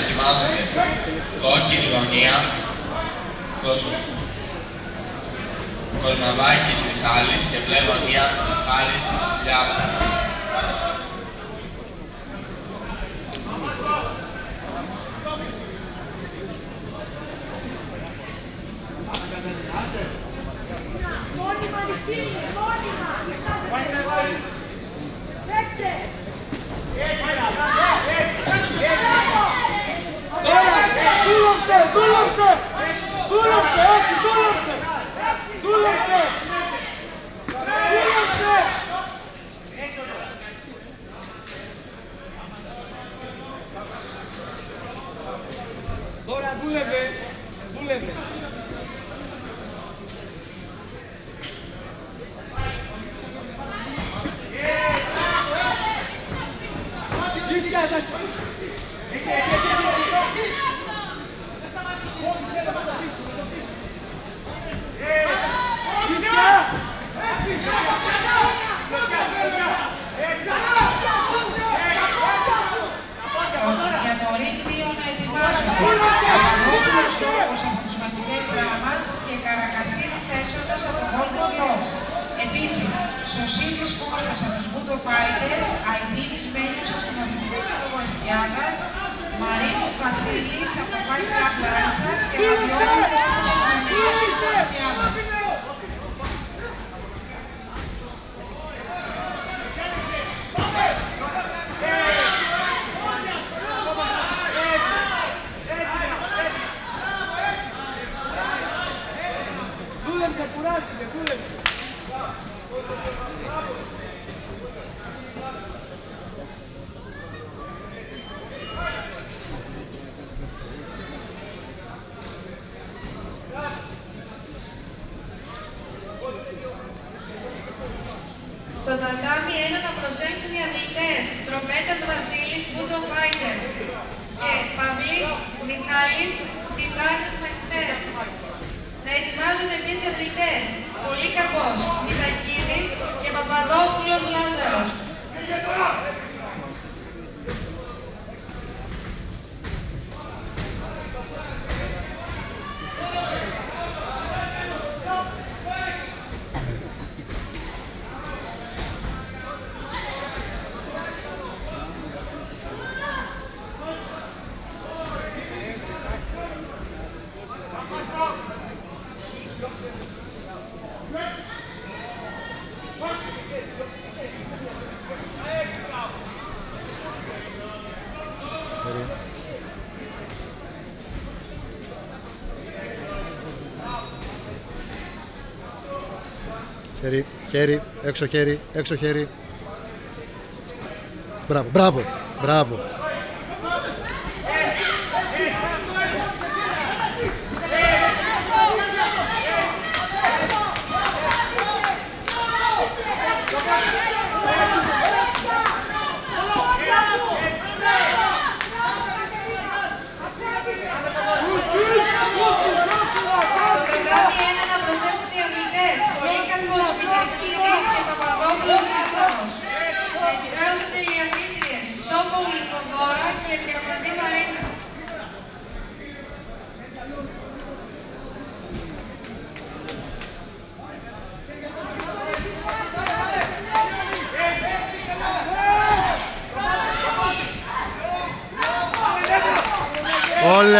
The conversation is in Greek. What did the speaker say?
ετοιμάζονται κόκκινη γωνία, Κοσμαβάκης Μιχάλης και μπλε γωνία Χάρης Λιάπας. Μόνιμα νυχτή, Búleme, búleme. Give. Σωσίδης Κώστας από τους Budo Fighters, Αϊτίδης Μένιος από τους μαθητές Αγορεστιάδας, Μαρίνης Βασίλης από το Fight Club Λάρισας και Ραδιόλου από τους μαθητές Αγορεστιάδας. Δούλεψε, κουράστηκε, δούλεψε. Στο τατάμι ένα να προσέλθουν οι αθλητές Τροπέτας Βασίλης, Budo Fighters και Παυλής Μιχάλης, Τιτάνες Μαχητές. Να ετοιμάζονται επίσης οι αθλητές Πολύκαρπος Μητακίδης και Παπαδόπουλος Λάζαρος. Χέρι, χέρι, έξω χέρι, έξω χέρι. Μπράβο, μπράβο, μπράβο. All